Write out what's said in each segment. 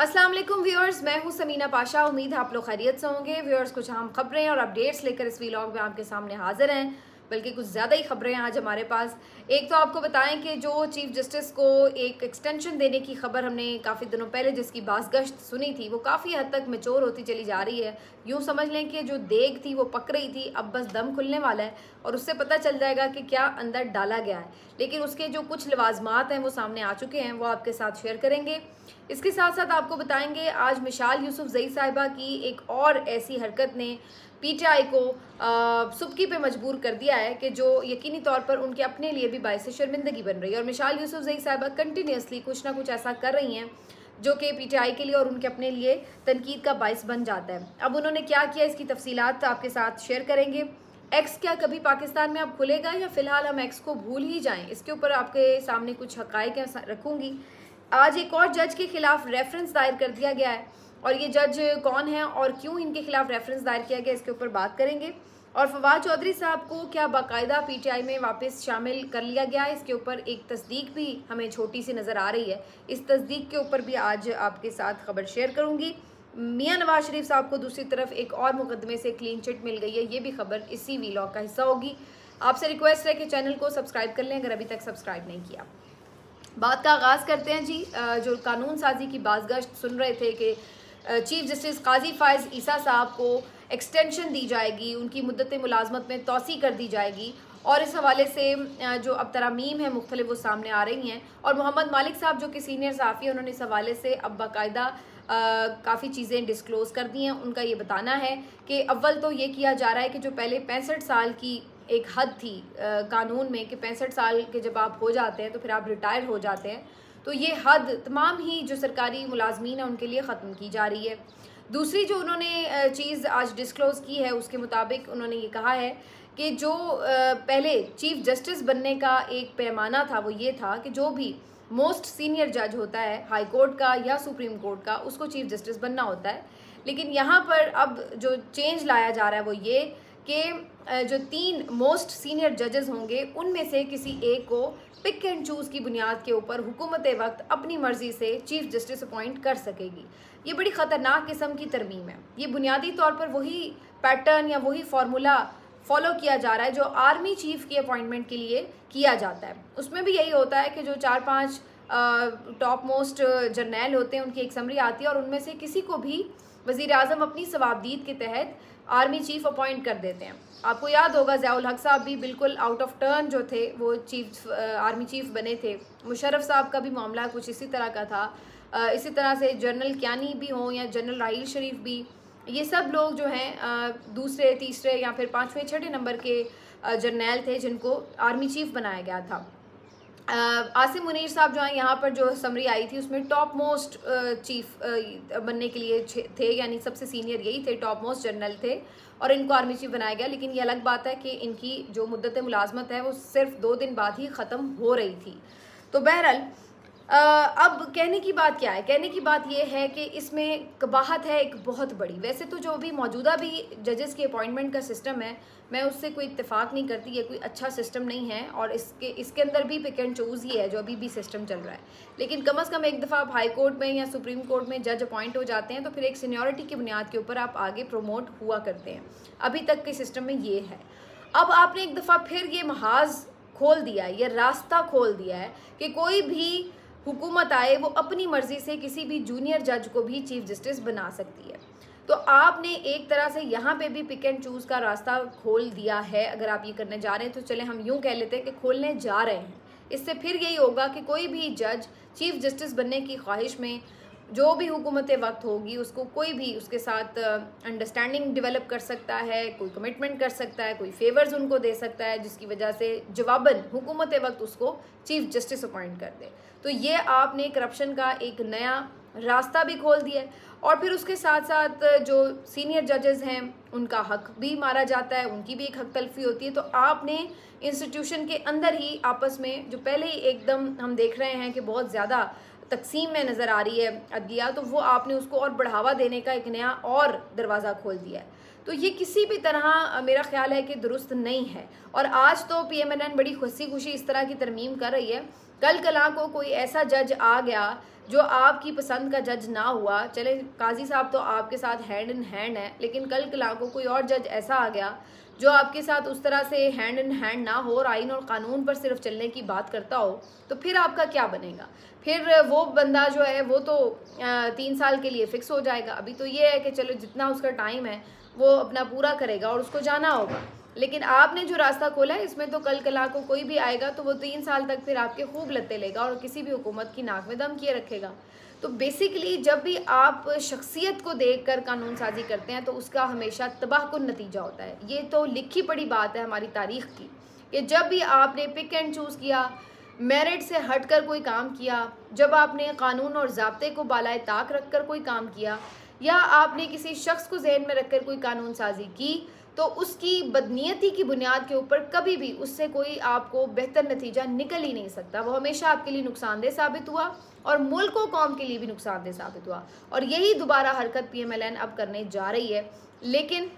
अस्सलाम वालेकुम व्यूअर्स, मैं हूँ समीना पाशा। उम्मीद है आप लोग खैरियत से होंगे। व्यूअर्स, कुछ अहम खबरें और अपडेट्स लेकर इस वीलॉग में आपके सामने हाजिर हैं। बल्कि कुछ ज़्यादा ही खबरें हैं आज हमारे पास। एक तो आपको बताएँ कि जो चीफ जस्टिस को एक एक्सटेंशन देने की खबर हमने काफ़ी दिनों पहले जिसकी बास गश्त सुनी थी, वो काफ़ी हद तक मेचोर होती चली जा रही है। यूँ समझ लें कि जो देग थी, वो पक रही थी, अब बस दम खुलने वाला है और उससे पता चल जाएगा कि क्या अंदर डाला गया है। लेकिन उसके जो कुछ लवाजमात हैं, वो सामने आ चुके हैं, वो आपके साथ शेयर करेंगे। इसके साथ साथ आपको बताएँगे, आज मिशाल यूसुफ जई साहिबा की एक और ऐसी हरकत ने पीटीआई को सुबकी पे मजबूर कर दिया है कि जो यकीनी तौर पर उनके अपने लिए भी बायस शर्मिंदगी बन रही है। और मिशाल यूसुफ जई साहिबा कंटिन्यूसली कुछ ना कुछ ऐसा कर रही हैं जो कि पीटीआई के लिए और उनके अपने लिए तनकीद का बायस बन जाता है। अब उन्होंने क्या किया इसकी तफसीलात आपके साथ शेयर करेंगे। एक्स क्या कभी पाकिस्तान में अब खुलेगा या फ़िलहाल हम एक्स को भूल ही जाएँ? इसके ऊपर आपके सामने कुछ हकाइक रखूँगी। आज एक और जज के खिलाफ रेफरेंस दायर कर दिया गया है। और ये जज कौन है और क्यों इनके खिलाफ रेफरेंस दायर किया गया, इसके ऊपर बात करेंगे। और फवाद चौधरी साहब को क्या बाकायदा पीटीआई में वापस शामिल कर लिया गया? है इसके ऊपर एक तस्दीक भी हमें छोटी सी नज़र आ रही है। इस तस्दीक के ऊपर भी आज आपके साथ खबर शेयर करूँगी। मियाँ नवाज़ शरीफ साहब को दूसरी तरफ़ एक और मुकदमे से क्लीन चिट मिल गई है। ये भी खबर इसी वीलॉग का हिस्सा होगी। आपसे रिक्वेस्ट है कि चैनल को सब्सक्राइब कर लें, अगर अभी तक सब्सक्राइब नहीं किया। बात का आगाज़ करते हैं जी। जो कानून साजी की बाजगश्त सुन रहे थे कि चीफ जस्टिस काजी फायज ईसा साहब को एक्सटेंशन दी जाएगी उनकी मुद्दत मुलाजमत में तोसी कर दी जाएगी। और इस हवाले से जो अब तरामीम है मुख्तलिफ़ वो सामने आ रही हैं। और मोहम्मद मालिक साहब जो कि सीनियर साफ़ी हैं उन्होंने इस हवाले से अब बाकायदा काफ़ी चीज़ें डिस्क्लोज़ कर दी हैं। उनका ये बताना है कि अव्वल तो ये किया जा रहा है कि जो पहले पैंसठ साल की एक हद थी आ, कानून में कि पैंसठ साल के जब आप हो जाते हैं तो फिर आप रिटायर हो जाते हैं। तो ये हद तमाम ही जो सरकारी मुलाजमीन है, उनके लिए ख़त्म की जा रही है। दूसरी जो उन्होंने चीज़ आज डिस्क्लोज़ की है, उसके मुताबिक उन्होंने ये कहा है कि जो पहले चीफ जस्टिस बनने का एक पैमाना था, वो ये था कि जो भी मोस्ट सीनियर जज होता है हाई कोर्ट का या सुप्रीम कोर्ट का, उसको चीफ जस्टिस बनना होता है। लेकिन यहाँ पर अब जो चेंज लाया जा रहा है, वो ये कि जो तीन मोस्ट सीनियर जजेस होंगे, उनमें से किसी एक को पिक एंड चूज़ की बुनियाद के ऊपर हुकूमत वक्त अपनी मर्ज़ी से चीफ जस्टिस अपॉइंट कर सकेगी। ये बड़ी ख़तरनाक किस्म की तरमीम है। ये बुनियादी तौर पर वही पैटर्न या वही फार्मूला फॉलो किया जा रहा है, जो आर्मी चीफ की अपॉइंटमेंट के लिए किया जाता है। उसमें भी यही होता है कि जो चार पाँच टॉप मोस्ट जर्नैल होते हैं, उनकी एक समरी आती है और उनमें से किसी को भी वज़ी अजम अपनी सवाबदीद के तहत आर्मी चीफ अपॉइंट कर देते हैं। आपको याद होगा, जयाउल हक साहब भी बिल्कुल आउट ऑफ़ टर्न जो थे, वो चीफ आर्मी चीफ बने थे। मुशरफ साहब का भी मामला कुछ इसी तरह का था। इसी तरह से जनरल क्यानी भी हों या जनरल राहील शरीफ भी, ये सब लोग जो हैं दूसरे, तीसरे या फिर पाँचवें, छठे नंबर के जर्नैल थे जिनको आर्मी चीफ बनाया गया था। आसिम मुनीर साहब जो है, यहाँ पर जो समरी आई थी, उसमें टॉप मोस्ट चीफ बनने के लिए थे, यानी सबसे सीनियर यही थे टॉप मोस्ट जनरल थे, और इनको आर्मी चीफ बनाया गया, लेकिन ये अलग बात है कि इनकी जो मुद्दत, मुलाजमत है, वो सिर्फ़ दो दिन बाद ही ख़त्म हो रही थी। तो बहरहाल अब कहने की बात क्या है? कहने की बात यह है कि इसमें कबाहत है एक बहुत बड़ी। वैसे तो जो भी मौजूदा भी जजेस के अपॉइंटमेंट का सिस्टम है, मैं उससे कोई इतफाक़ नहीं करती, ये कोई अच्छा सिस्टम नहीं है और इसके इसके अंदर भी पिक एंड चूज़ ही है जो अभी भी सिस्टम चल रहा है। लेकिन कम अज़ कम एक दफ़ा आप हाई कोर्ट में या सुप्रीम कोर्ट में जज अपॉइंट हो जाते हैं तो फिर एक सीनियोरिटी की बुनियाद के ऊपर आप आगे प्रमोट हुआ करते हैं। अभी तक के सिस्टम में ये है। अब आपने एक दफ़ा फिर ये महाज खोल दिया है, ये रास्ता खोल दिया है कि कोई भी हुकूमत आए, वो अपनी मर्ज़ी से किसी भी जूनियर जज को भी चीफ जस्टिस बना सकती है। तो आपने एक तरह से यहाँ पे भी पिक एंड चूज़ का रास्ता खोल दिया है। अगर आप ये करने जा रहे हैं तो चले हम यूँ कह लेते हैं कि खोलने जा रहे हैं। इससे फिर यही होगा कि कोई भी जज चीफ जस्टिस बनने की ख्वाहिश में जो भी हुकूमत वक्त होगी, उसको कोई भी उसके साथ अंडरस्टैंडिंग डेवलप कर सकता है, कोई कमिटमेंट कर सकता है, कोई फेवर्स उनको दे सकता है, जिसकी वजह से जवाबन, हुकूमत वक्त उसको चीफ जस्टिस अपॉइंट कर दे। तो ये आपने करप्शन का एक नया रास्ता भी खोल दिया है। और फिर उसके साथ साथ जो सीनियर जजेस हैं, उनका हक भी मारा जाता है, उनकी भी एक हक तलफी होती है। तो आपने इंस्टीट्यूशन के अंदर ही आपस में, जो पहले ही एकदम हम देख रहे हैं कि बहुत ज़्यादा तकसीम में नज़र आ रही है अदलिया तो वो आपने उसको और बढ़ावा देने का एक नया और दरवाज़ा खोल दिया है। तो ये किसी भी तरह मेरा ख्याल है कि दुरुस्त नहीं है। और आज तो पी एम एन एन बड़ी खुशी खुशी इस तरह की तरमीम कर रही है। कल कला को कोई ऐसा जज आ गया जो आपकी पसंद का जज ना हुआ। चले, काजी साहब तो आपके साथ हैंड इन हैंड है, लेकिन कल कला को कोई और जज ऐसा आ गया जो आपके साथ उस तरह से हैंड इन हैंड ना हो और आइन और कानून पर सिर्फ़ चलने की बात करता हो तो फिर आपका क्या बनेगा? फिर वो बंदा जो है, वो तो तीन साल के लिए फ़िक्स हो जाएगा। अभी तो ये है कि चलो जितना उसका टाइम है, वो अपना पूरा करेगा और उसको जाना होगा। लेकिन आपने जो रास्ता खोला है, इसमें तो कल कला को कोई भी आएगा तो वो तीन साल तक फिर आपके खूब लत्ते लेगा और किसी भी हुकूमत की नाक में दम किए रखेगा। तो बेसिकली जब भी आप शख्सियत को देख कर कानून साजी करते हैं तो उसका हमेशा तबाह को नतीजा होता है। ये तो लिखी पड़ी बात है हमारी तारीख की कि जब भी आपने पिक एंड चूज़ किया मेरिट से हटकर कोई काम किया, जब आपने कानून और जबते को बालाए ताक रख कर कोई काम किया या आपने किसी शख्स को जहन में रखकर कोई कानून साजी की तो उसकी बदनीयती की बुनियाद के ऊपर कभी भी उससे कोई आपको बेहतर नतीजा निकल ही नहीं सकता। वो हमेशा आपके लिए नुकसानदेह साबित हुआ और मुल्क व कौम के लिए भी नुकसानदेह साबित हुआ। और यही दोबारा हरकत पीएमएलएन अब करने जा रही है। लेकिन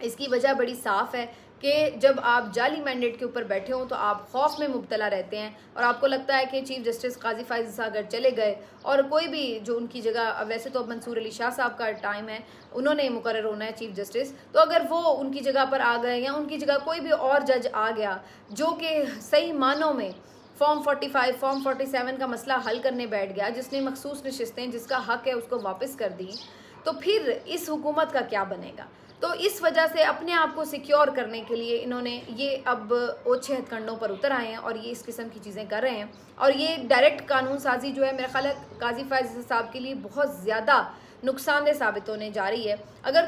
इसकी वजह बड़ी साफ़ है कि जब आप जाली मैंडेट के ऊपर बैठे हों तो आप खौफ में मुबतला रहते हैं और आपको लगता है कि चीफ जस्टिस काजी फायज अगर चले गए और कोई भी जो उनकी जगह वैसे तो अब मंसूर अली शाह साहब का टाइम है, उन्होंने मुकर होना है चीफ जस्टिस। तो अगर वो उनकी जगह पर आ गए या उनकी जगह कोई भी और जज आ गया, जो कि सही मानों में फॉर्म 45 फॉर्म 47 का मसला हल करने बैठ गया, जिसने मखसूस नशस्तें, जिसका हक है उसको वापस कर दी तो फिर इस हुकूमत का क्या बनेगा? तो इस वजह से अपने आप को सिक्योर करने के लिए इन्होंने ये अब ओछे हथकंडों पर उतर आए हैं और ये इस किस्म की चीज़ें कर रहे हैं। और ये डायरेक्ट कानून साजी जो है, मेरा ख्याल काजी फायज साहब के लिए बहुत ज़्यादा नुकसानदेह साबित होने जा रही है। अगर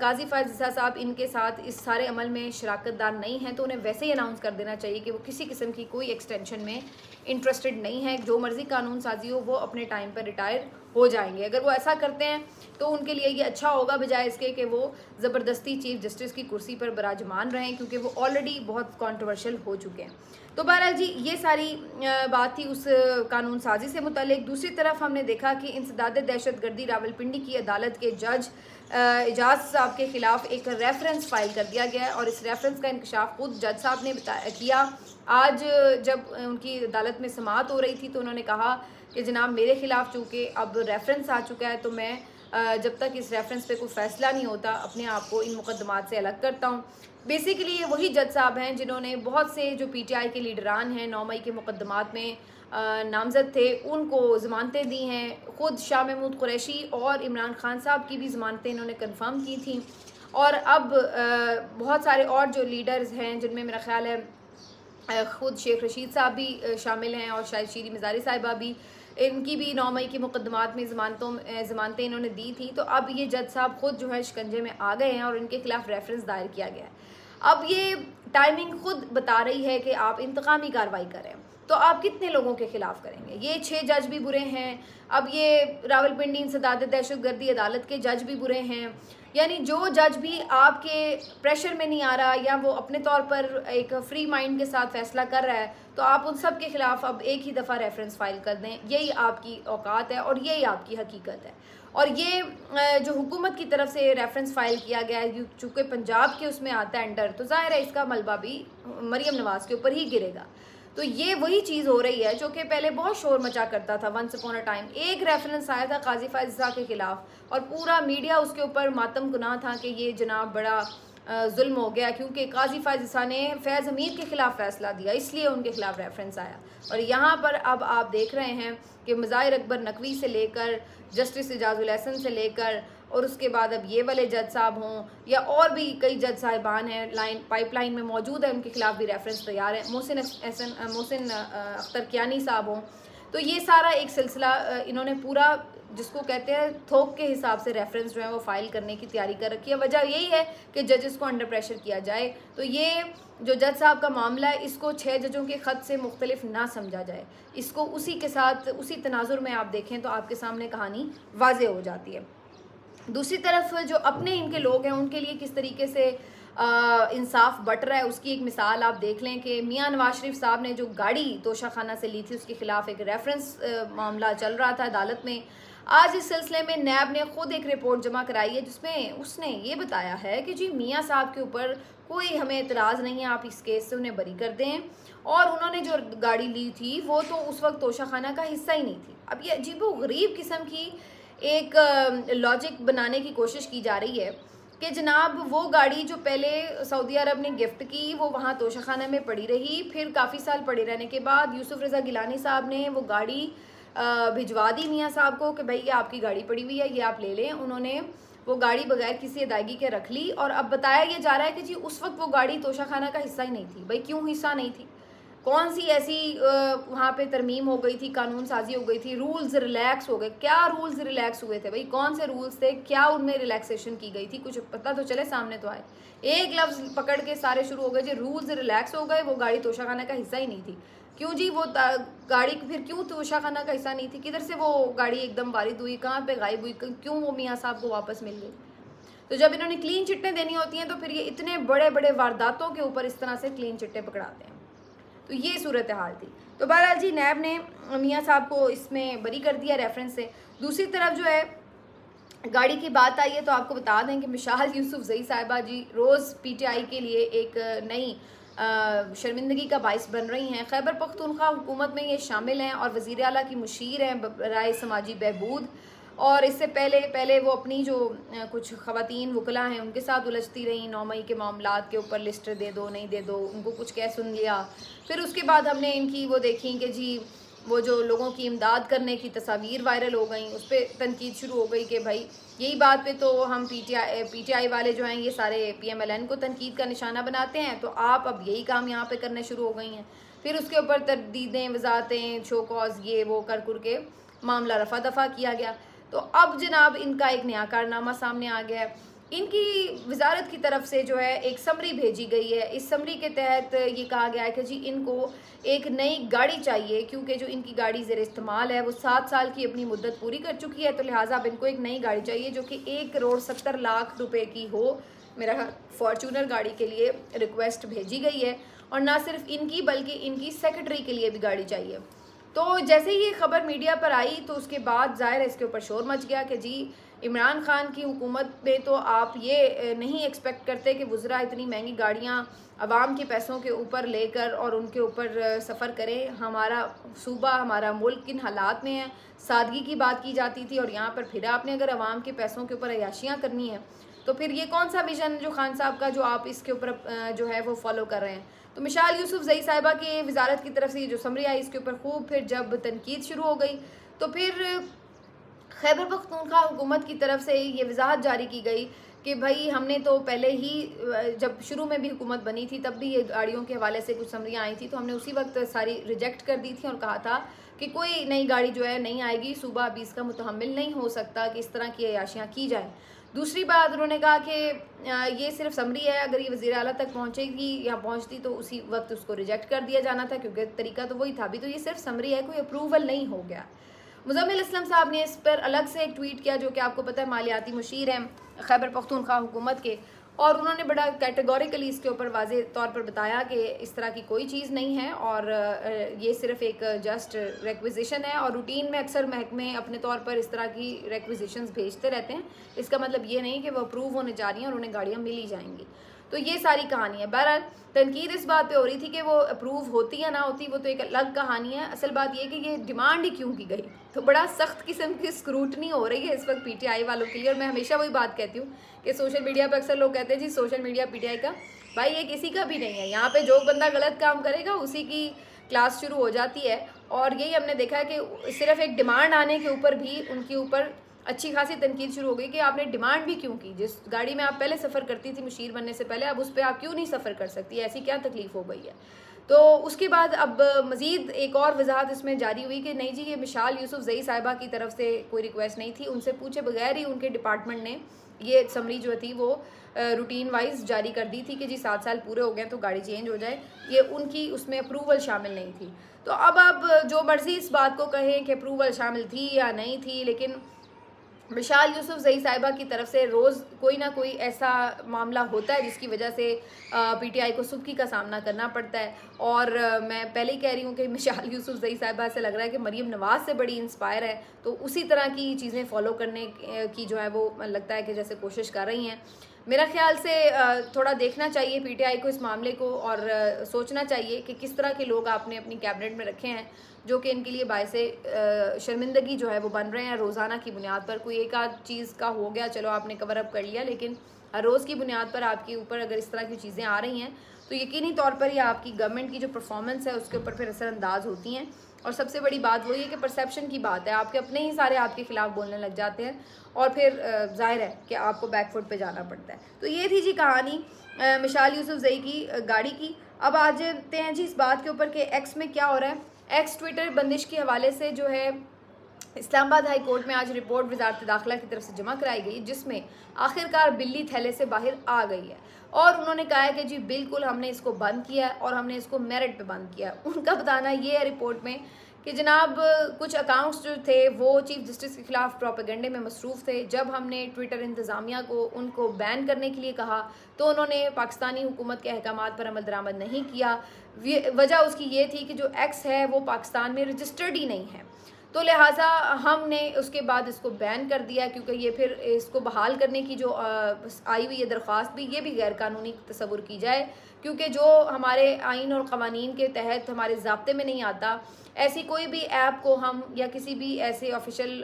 काजी फायजा साहब इनके साथ इस सारे अमल में शराकतदार नहीं हैं तो उन्हें वैसे ही अनाउंस कर देना चाहिए कि वो किसी किस्म की कोई एक्सटेंशन में इंटरेस्टेड नहीं है। जो मर्ज़ी कानून साजी हो, वो अपने टाइम पर रिटायर हो जाएँगे। अगर वो ऐसा करते हैं तो उनके लिए ये अच्छा होगा बजाय इसके कि वो ज़बरदस्ती चीफ जस्टिस की कुर्सी पर बराजमान रहें, क्योंकि वो ऑलरेडी बहुत कॉन्ट्रोवर्शल हो चुके हैं। तो बहरहाल जी, ये सारी बात थी उस कानून साजी से मुतलिक दूसरी तरफ़ हमने देखा कि इंसदाद दहशत गर्दी रावलपिंडी की अदालत के जज एजाज साहब के ख़िलाफ़ एक रेफरेंस फ़ाइल कर दिया गया और इस रेफरेंस का इंकशाफ खुद जज साहब ने किया। आज जब उनकी अदालत में समात हो रही थी तो उन्होंने कहा कि जनाब मेरे ख़िलाफ़ चूँकि अब रेफरेंस आ चुका है तो मैं जब तक इस रेफरेंस पे कोई फ़ैसला नहीं होता, अपने आप को इन मुकदमात से अलग करता हूँ। बेसिकली ये वही जज साहब हैं जिन्होंने बहुत से जो पीटीआई के लीडरान हैं, नौ मई के मुकदमात में नामजद थे, उनको ज़मानतें दी हैं। ख़ुद शाह महमूद कुरैशी और इमरान खान साहब की भी ज़मानतें इन्होंने कन्फर्म की थी। और अब बहुत सारे और जो लीडर्स हैं, जिनमें मेरा ख्याल है ख़ुद शेख रशीद साहब भी शामिल हैं और शायद शीरी मजारी साहिबा भी इनकी भी नौ मई के मुकदमात में ज़मानतों ज़मानतें इन्होंने दी थी। तो अब ये जज साहब खुद जो है शिकंजे में आ गए हैं और इनके खिलाफ रेफरेंस दायर किया गया है। अब ये टाइमिंग खुद बता रही है कि आप इंतकामी कार्रवाई करें। तो आप कितने लोगों के खिलाफ करेंगे? ये छः जज भी बुरे हैं। अब ये रावलपिंडी, इंसदाद दहशत गर्दी अदालत के जज भी बुरे हैं। यानी जो जज भी आपके प्रेशर में नहीं आ रहा या वो अपने तौर पर एक फ्री माइंड के साथ फैसला कर रहा है तो आप उन सब के ख़िलाफ़ अब एक ही दफ़ा रेफरेंस फ़ाइल कर दें। यही आपकी औकात है और यही आपकी हकीकत है। और ये जो हुकूमत की तरफ़ से रेफरेंस फ़ाइल किया गया है चूँकि पंजाब के उसमें आता है अंडर तो ज़ाहिर है इसका मलबा भी मरीम नवाज़ के ऊपर ही गिरेगा। तो ये वही चीज़ हो रही है जो कि पहले बहुत शोर मचा करता था वंस अपॉन अ टाइम एक रेफरेंस आया था काजी फायजा के ख़िलाफ़ और पूरा मीडिया उसके ऊपर मातम गुनाह था कि ये जनाब बड़ा जुल्म हो गया क्योंकि काजी फायजा ने फैज़ अमीर के ख़िलाफ़ फ़ैसला दिया, इसलिए उनके खिलाफ रेफरेंस आया। और यहाँ पर अब आप देख रहे हैं कि मज़ाहिर अकबर नकवी से लेकर जस्टिस एजाजुलहसन से लेकर और उसके बाद अब ये वाले जज साहब हों, या और भी कई जज साहिबान हैं, लाइन पाइपलाइन में मौजूद है, उनके खिलाफ भी रेफरेंस तैयार है। मोहसिन एहसन मोहसिन अख्तर कियानी साहब हों। तो ये सारा एक सिलसिला इन्होंने पूरा, जिसको कहते हैं, थोक के हिसाब से रेफरेंस जो है वो फ़ाइल करने की तैयारी कर रखी है। वजह यही है कि जजेस को अंडर प्रेशर किया जाए। तो ये जो जज साहब का मामला है, इसको छः जजों के ख़त से मुख्तलिफ़ ना समझा जाए। इसको उसी के साथ, उसी तनाजुर में आप देखें तो आपके सामने कहानी वाज हो जाती है। दूसरी तरफ़ जो अपने इनके लोग हैं, उनके लिए किस तरीके से इंसाफ बट रहा है, उसकी एक मिसाल आप देख लें कि मियाँ नवाज़ शरीफ साहब ने जो गाड़ी तोशा खाना से ली थी, उसके खिलाफ एक रेफरेंस मामला चल रहा था अदालत में। आज इस सिलसिले में नैब ने खुद एक रिपोर्ट जमा कराई है, जिसमें उसने ये बताया है कि जी, मियाँ साहब के ऊपर कोई हमें इतराज़ नहीं है, आप इस केस से उन्हें बरी कर दें। और उन्होंने जो गाड़ी ली थी, वो तो उस वक्त तोशा खाना का हिस्सा ही नहीं थी। अब ये अजीब गरीब किस्म की एक लॉजिक बनाने की कोशिश की जा रही है कि जनाब वो गाड़ी जो पहले सऊदी अरब ने गिफ्ट की, वो वहाँ तोशाखाना में पड़ी रही, फिर काफ़ी साल पड़े रहने के बाद यूसुफ रज़ा गिलानी साहब ने वो गाड़ी भिजवा दी मियाँ साहब को कि भाई ये आपकी गाड़ी पड़ी हुई है, ये आप ले लें। उन्होंने वो गाड़ी बगैर किसी अदायगी के रख ली और अब बताया ये जा रहा है कि जी उस वक्त वो गाड़ी तोशाखाना का हिस्सा ही नहीं थी। भाई क्यों हिस्सा नहीं थी? कौन सी ऐसी वहाँ पे तरमीम हो गई थी कानून साजी हो गई थी, रूल्स रिलैक्स हो गए, क्या रूल्स रिलैक्स हुए थे भाई? कौन से रूल्स थे? क्या उनमें रिलैक्सेशन की गई थी? कुछ पता तो चले सामने तो आए। एक लफ्ज़ पकड़ के सारे शुरू हो गए, जो, रूल्स रिलैक्स हो गए, वो गाड़ी तोशा खाना का हिस्सा ही नहीं थी। क्यों जी वो गाड़ी, फिर क्यों तोशा खाना का हिस्सा नहीं थी? किधर से वो गाड़ी एकदम बारिद हुई? कहाँ पर गायब हुई? क्यों वो मियाँ साहब को वापस मिल गई? तो जब इन्होंने क्लीन चिट्टें देनी होती हैं तो फिर ये इतने बड़े बड़े वारदातों के ऊपर इस तरह से क्लीन चिट्टे पकड़ाते हैं। तो ये सूरत हाल थी। तो बहरहाल जी, नैब ने मियाँ साहब को इसमें बरी कर दिया रेफरेंस से। दूसरी तरफ़ जो है, गाड़ी की बात आई है तो आपको बता दें कि मिशाल यूसुफ जई साहिबा जी रोज़ पीटीआई के लिए एक नई शर्मिंदगी का बायस बन रही हैं। खैबर पख्तूनख्वा हुकूमत में ये शामिल हैं और वज़ी अला की मुशीर हैं राय समाजी बहबूद। और इससे पहले पहले वो अपनी जो कुछ ख़वातीन, वकला हैं, उनके साथ उलझती रहीं, नौ मई के मामला के ऊपर लिस्ट दे दो, नहीं दे दो, उनको कुछ कह सुन लिया। फिर उसके बाद हमने इनकी वो देखी कि जी, वो जो लोगों की इमदाद करने की तस्वीर वायरल हो गई, उस पर तनकीद शुरू हो गई कि भाई, यही बात पे तो हम पीटीआई पीटीआई वाले जो हैं, ये सारे पीएमएलएन को तनकीद का निशाना बनाते हैं तो आप अब यही काम यहाँ पे करने शुरू हो गई हैं। फिर उसके ऊपर तरदीदें, वजातें, शो कॉज, ये, वो कर कर के मामला रफा दफ़ा किया गया। तो अब जनाब इनका एक नया कारनामा सामने आ गया है। इनकी वजारत की तरफ़ से जो है एक समरी भेजी गई है। इस समरी के तहत ये कहा गया है कि जी इनको एक नई गाड़ी चाहिए, क्योंकि जो इनकी गाड़ी ज़र इस्तेमाल है, वो सात साल की अपनी मुद्दत पूरी कर चुकी है। तो लिहाजा अब इनको एक नई गाड़ी चाहिए जो कि एक करोड़ सत्तर लाख रुपए की हो। मेरा फॉर्चूनर गाड़ी के लिए रिक्वेस्ट भेजी गई है। और ना सिर्फ़ इनकी, बल्कि इनकी सेक्रेटरी के लिए भी गाड़ी चाहिए। तो जैसे ही ये खबर मीडिया पर आई तो उसके बाद ज़ाहिर है इसके ऊपर शोर मच गया कि जी, इमरान खान की हुकूमत में तो आप ये नहीं एक्सपेक्ट करते कि वज़रा इतनी महँगी गाड़ियाँ आवाम के पैसों के ऊपर लेकर और उनके ऊपर सफ़र करें। हमारा सूबा, हमारा मुल्क किन हालात में है? सादगी की बात की जाती थी और यहाँ पर फिर आपने अगर आवाम के पैसों के ऊपर अयाशियाँ करनी है तो फिर ये कौन सा विजन जो खान साहब का, जो आप इसके ऊपर जो है वो फॉलो कर रहे हैं? तो मिशाल यूसुफ जई साहिबा की वजारत की तरफ़ से ये जो समरी आई, इसके ऊपर खूब फिर जब तनकीद शुरू हो गई तो फिर खैबर पख्तूनख्वा हुकूमत की तरफ़ से ये वजाहत जारी की गई कि भाई हमने तो पहले ही, जब शुरू में भी हुकूमत बनी थी, तब भी ये गाड़ियों के हवाले से कुछ समरियाँ आई थी तो हमने उसी वक्त सारी रिजेक्ट कर दी थी और कहा था कि कोई नई गाड़ी जो है नहीं आएगी सुबह अभी इसका मुतहमल नहीं हो सकता कि इस तरह की अयाशियाँ की जाएँ। दूसरी बात उन्होंने कहा कि ये सिर्फ़ समरी है, अगर ये वज़ी अला तक पहुँचेगी या पहुँचती तो उसी वक्त उसको रिजेक्ट कर दिया जाना था, क्योंकि तरीका तो वही था अभी तो ये सिर्फ़ समरी है, कोई अप्रूवल नहीं हो गया। मुजम्मिल इसलम साहब ने इस पर अलग से एक ट्वीट किया, जो कि आपको पता है, मालियाती मशीर हैं, खैबर पख्तूनख्वा हुकूमत के। और उन्होंने बड़ा कैटेगोरिकली इसके ऊपर वाज तौर पर बताया कि इस तरह की कोई चीज़ नहीं है और ये सिर्फ़ एक जस्ट रिक्विजिशन है और रूटीन में अक्सर महकमे अपने तौर पर इस तरह की रिक्विजिशन भेजते रहते हैं। इसका मतलब ये नहीं कि वो अप्रूव होने जा रही हैं और उन्हें गाड़ियाँ मिली जाएँगी। तो ये सारी कहानी है। बहरहाल, तनकीद इस बात पे हो रही थी कि वो अप्रूव होती या ना होती, वो तो एक अलग कहानी है। असल बात ये कि ये डिमांड ही क्यों की गई? तो बड़ा सख्त किस्म की स्क्रूटनी हो रही है इस वक्त पीटीआई वालों के लिए और मैं हमेशा वही बात कहती हूँ कि सोशल मीडिया पर अक्सर लोग कहते हैं, जी सोशल मीडिया पीटीआई का भाई ये किसी का भी नहीं है। यहाँ पर जो बंदा गलत काम करेगा, उसी की क्लास शुरू हो जाती है। और यही हमने देखा है कि सिर्फ़ एक डिमांड आने के ऊपर भी उनके ऊपर अच्छी खासी तनकीद शुरू हो गई कि आपने डिमांड भी क्यों की? जिस गाड़ी में आप पहले सफ़र करती थी मशीर बनने से पहले, अब उस पर आप क्यों नहीं सफ़र कर सकती? ऐसी क्या तकलीफ़ हो गई है? तो उसके बाद अब मज़ीद एक और वजाहत इसमें जारी हुई कि नहीं जी, ये मिशाल यूसुफ जई साहिबा की तरफ़ से कोई रिक्वेस्ट नहीं थी। उनसे पूछे बगैर ही उनके डिपार्टमेंट ने ये समरी जो थी वो रूटीन वाइज जारी कर दी थी कि जी, सात साल पूरे हो गए तो गाड़ी चेंज हो जाए। ये उनकी उसमें अप्रूवल शामिल नहीं थी। तो अब अब जो मर्ज़ी इस बात को कहें कि अप्रूवल शामिल थी या नहीं थी, लेकिन मिशाल यूसुफ जई साहिबा की तरफ़ से रोज़ कोई ना कोई ऐसा मामला होता है जिसकी वजह से पीटीआई को सुबकी का सामना करना पड़ता है। और मैं पहले ही कह रही हूँ कि मिशाल यूसुफ जई साहिबा से लग रहा है कि मरीम नवाज़ से बड़ी इंस्पायर है। तो उसी तरह की चीज़ें फॉलो करने की जो है वो लगता है कि जैसे कोशिश कर रही हैं। मेरा ख्याल से थोड़ा देखना चाहिए पीटीआई को इस मामले को और सोचना चाहिए कि किस तरह के लोग आपने अपनी कैबिनेट में रखे हैं, जो कि इनके लिए बायस शर्मिंदगी जो है वो बन रहे हैं, रोज़ाना की बुनियाद पर। कोई एक आध चीज़ का हो गया, चलो आपने कवर अप कर लिया, लेकिन हर रोज़ की बुनियाद पर आपके ऊपर अगर इस तरह की चीज़ें आ रही हैं तो यकीनी तौर पर यह आपकी गवर्नमेंट की जो परफॉर्मेंस है, उसके ऊपर फिर असरअंदाज होती हैं। और सबसे बड़ी बात वही है कि परसेप्शन की बात है। आपके अपने ही सारे आपके खिलाफ बोलने लग जाते हैं और फिर ज़ाहिर है कि आपको बैकफुट पे जाना पड़ता है। तो ये थी जी कहानी मिशाल यूसुफ जई की गाड़ी की। अब आ जाते हैं जी इस बात के ऊपर कि एक्स में क्या हो रहा है। एक्स ट्विटर बंदिश के हवाले से जो है इस्लामाबाद हाई कोर्ट में आज रिपोर्ट वजारत दाखिला की तरफ़ से जमा कराई गई, जिसमें आखिरकार बिल्ली थैले से बाहर आ गई है। और उन्होंने कहा है कि जी, बिल्कुल हमने इसको बंद किया है और हमने इसको मेरिट पे बंद किया है। उनका बताना ये है रिपोर्ट में कि जनाब, कुछ अकाउंट्स जो थे, वो चीफ जस्टिस के खिलाफ प्रोपेगेंडे में मसरूफ़ थे। जब हमने ट्विटर इंतज़ामिया को, उनको बैन करने के लिए कहा तो उन्होंने पाकिस्तानी हुकूमत के अहकाम पर अमल दरामद नहीं किया। वजह उसकी ये थी कि जो एक्स है, वो पाकिस्तान में रजिस्टर्ड ही नहीं है। तो लिहाजा हमने उसके बाद इसको बैन कर दिया, क्योंकि ये फिर इसको बहाल करने की जो आई हुई है दरख्वास्त भी, ये भी गैर कानूनी तस्वुर की जाए, क्योंकि जो हमारे आइन और कवानीन के तहत हमारे जबते में नहीं आता, ऐसी कोई भी ऐप को हम या किसी भी ऐसे ऑफिशियल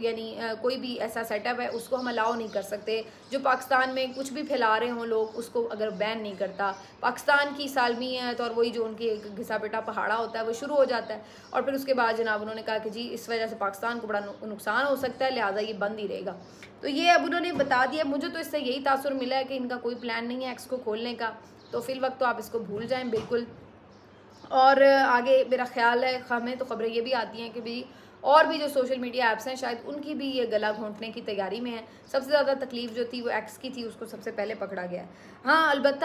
यानी कोई भी ऐसा सेटअप है, उसको हम अलाउ नहीं कर सकते। जो पाकिस्तान में कुछ भी फैला रहे हों लोग, उसको अगर बैन नहीं करता। पाकिस्तान की सालमी है तो और वही जो उनकी एक घिसा पिटा पहाड़ा होता है, वो शुरू हो जाता है। और फिर उसके बाद जनाब उन्होंने कहा कि जी, इस वजह से पाकिस्तान को बड़ा नुकसान हो सकता है, लिहाजा ये बंद ही रहेगा। तो ये अब उन्होंने बता दिया। मुझे तो इससे यही तासर मिला है कि इनका कोई प्लान नहीं है एक्स को खोलने का। तो फिल वक्त तो आप इसको भूल जाएँ, बिल्कुल। और आगे मेरा ख्याल है हमें तो खबरें ये भी आती हैं कि भाई और भी जो सोशल मीडिया ऐप्स हैं, शायद उनकी भी ये गला घोंटने की तैयारी में है। सबसे ज़्यादा तकलीफ़ जो थी, वो एक्स की थी, उसको सबसे पहले पकड़ा गया हाँ। अलबत्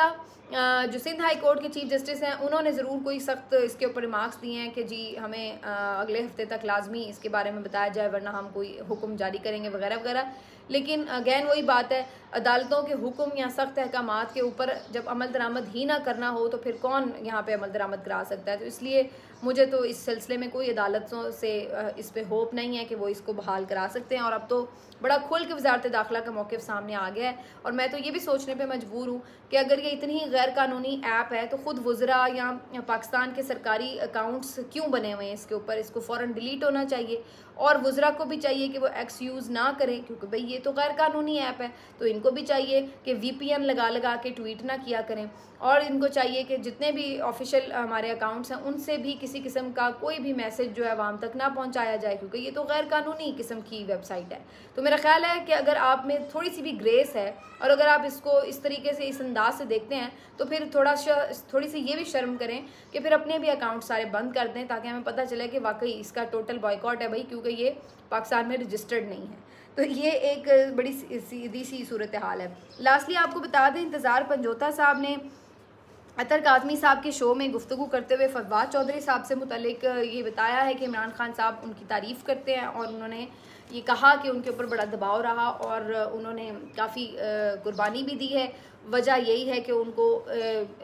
जो सिंध हाई कोर्ट के चीफ जस्टिस हैं, उन्होंने ज़रूर कोई सख्त इसके ऊपर रिमार्क्स दिए हैं कि जी, हमें अगले हफ़्ते तक लाजमी इसके बारे में बताया जाए, वरना हम कोई हुक्म जारी करेंगे, वगैरह वगैरह। लेकिन अगैन वही बात है, अदालतों के हुक्म या सख्त अहकाम के ऊपर जब अमल दरामद ही ना करना हो तो फिर कौन यहाँ पे अमल दरामद करा सकता है? तो इसलिए मुझे तो इस सिलसिले में कोई अदालतों से इस पर होप नहीं है कि वो इसको बहाल करा सकते हैं। और अब तो बड़ा खुल के वजारत दाखिला का मौक़ सामने आ गया है। और मैं तो ये भी सोचने पर मजबूर हूँ कि अगर ये इतनी ही गैर कानूनी ऐप है तो ख़ुद वज़रा या पाकिस्तान के सरकारी अकाउंट्स क्यों बने हुए हैं इसके ऊपर? इसको फ़ौर डिलीट होना चाहिए। और वज़रा को भी चाहिए कि वो एक्स यूज़ ना करें, क्योंकि भाई ये तो गैर कानूनी ऐप है। तो इनको भी चाहिए कि वीपीएन लगा लगा के ट्वीट ना किया करें। और इनको चाहिए कि जितने भी ऑफिशियल हमारे अकाउंट्स हैं, उनसे भी किसी किस्म का कोई भी मैसेज जो है आवाम तक ना पहुँचाया जाए, क्योंकि ये तो गैर कानूनी किस्म की वेबसाइट है। तो मेरा ख्याल है कि अगर आप में थोड़ी सी भी ग्रेस है और अगर आप इसको इस तरीके से, इस अंदाज से देखते हैं तो फिर थोड़ा थोड़ी सी ये भी शर्म करें कि फिर अपने भी अकाउंट सारे बंद कर दें ताकि हमें पता चले कि वाकई इसका टोटल बॉयकॉट है भाई, क्योंकि ये पाकिस्तान में रजिस्टर्ड नहीं है। तो ये एक बड़ी सीधी सी सूरत हाल है। लास्टली आपको बता दें, इंतज़ार पंजोता साहब ने अतर काजमी साहब के शो में गुफ्तु करते हुए फवाद चौधरी साहब से मुतलिक ये बताया है कि इमरान खान साहब उनकी तारीफ़ करते हैं और उन्होंने ये कहा कि उनके ऊपर बड़ा दबाव रहा और उन्होंने काफ़ी कुर्बानी भी दी है। वजह यही है कि उनको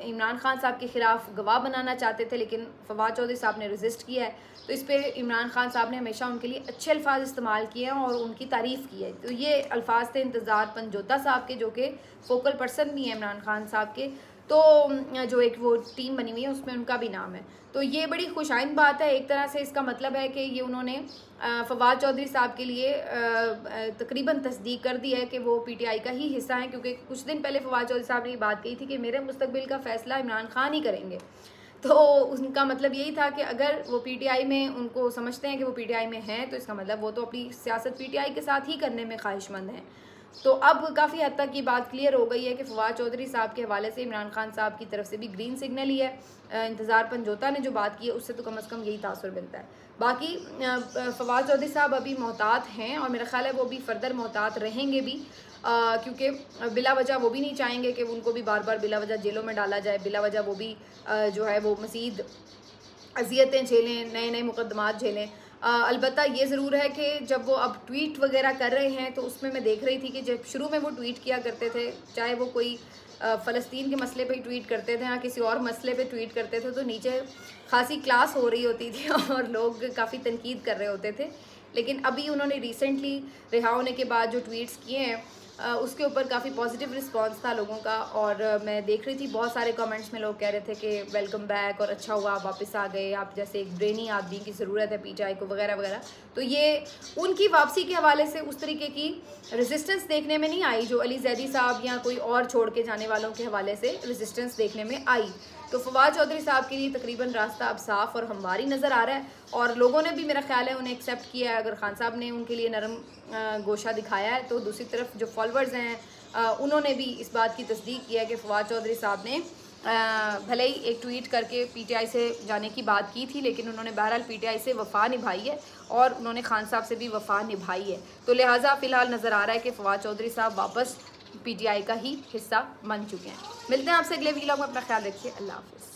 इमरान खान साहब के ख़िलाफ़ गवाह बनाना चाहते थे, लेकिन फवाद चौधरी साहब ने रजिस्ट किया है। तो इस पर इमरान खान साहब ने हमेशा उनके लिए अच्छे अल्फाज इस्तेमाल किए हैं और उनकी तारीफ़ की है। तो ये अल्फाज थे इंतज़ार पंजोता साहब के, जो कि फोकल पर्सन भी हैं इमरान खान साहब के। तो जो एक वो टीम बनी हुई है, उसमें उनका भी नाम है। तो ये बड़ी खुशाइन बात है। एक तरह से इसका मतलब है कि ये उन्होंने फवाद चौधरी साहब के लिए तकरीबन तस्दीक कर दी है कि वो पीटीआई का ही हिस्सा है, क्योंकि कुछ दिन पहले फवाद चौधरी साहब ने ये बात कही थी कि मेरे मुस्तबिल का फ़ैसला इमरान खान ही करेंगे। तो उनका मतलब यही था कि अगर वो पीटीआई में उनको समझते हैं कि वो पीटीआई में हैं तो इसका मतलब वो तो अपनी सियासत पीटीआई के साथ ही करने में ख्वाहिशमंद हैं। तो अब काफ़ी हद तक ये बात क्लियर हो गई है कि फवाद चौधरी साहब के हवाले से इमरान खान साहब की तरफ़ से भी ग्रीन सिग्नल ही है। इंतज़ार पंजोता ने जो बात की है उससे तो कम अज़ कम यही तासर मिलता है। बाकी फवाद चौधरी साहब अभी मोहतात हैं और मेरा ख्याल है वो भी फर्दर मोहतात रहेंगे भी। क्योंकि बिला वजह वो भी नहीं चाहेंगे कि उनको भी बार बार बिला वजह जेलों में डाला जाए। बिला वजह वो भी आ, जो है वो मज़ीद अजियतें झेलें नए नए मुकदमात झेलें। अलबत्त ये ज़रूर है कि जब वो अब ट्वीट वगैरह कर रहे हैं तो उसमें मैं देख रही थी कि जब शुरू में वो ट्वीट किया करते थे, चाहे वो कोई फ़लस्तीन के मसले पे ट्वीट करते थे या किसी और मसले पे ट्वीट करते थे तो नीचे खासी क्लास हो रही होती थी और लोग काफ़ी तनकीद कर रहे होते थे। लेकिन अभी उन्होंने रिसेंटली रिहा होने के बाद जो ट्वीट्स किए हैं उसके ऊपर काफ़ी पॉजिटिव रिस्पांस था लोगों का और मैं देख रही थी, बहुत सारे कमेंट्स में लोग कह रहे थे कि वेलकम बैक और अच्छा हुआ, आप वापस आ गए, आप जैसे एक ब्रेनी आदमी की ज़रूरत है पीटीआई को वगैरह वगैरह। तो ये उनकी वापसी के हवाले से उस तरीके की रेजिस्टेंस देखने में नहीं आई, जो अली जैदी साहब या कोई और छोड़ के जाने वालों के हवाले से रेजिस्टेंस देखने में आई। तो फवाद चौधरी साहब के लिए तकरीबन रास्ता अब साफ़ और हमवारी नज़र आ रहा है और लोगों ने भी मेरा ख्याल है उन्हें एक्सेप्ट किया है। अगर खान साहब ने उनके लिए नरम गोशा दिखाया है तो दूसरी तरफ़ जो फॉलोअर्स हैं उन्होंने भी इस बात की तस्दीक किया है कि फवाद चौधरी साहब ने भले ही एक ट्वीट करके पीटीआई से जाने की बात की थी, लेकिन उन्होंने बहरहाल पीटीआई से वफ़ा निभाई है और उन्होंने खान साहब से भी वफ़ा निभाई है। तो लिहाजा फ़िलहाल नज़र आ रहा है कि फवाद चौधरी साहब वापस पीटीआई का ही हिस्सा बन चुके हैं। मिलते हैं आपसे अगले वीलॉग में। अपना ख्याल रखिए। अल्लाह हाफ़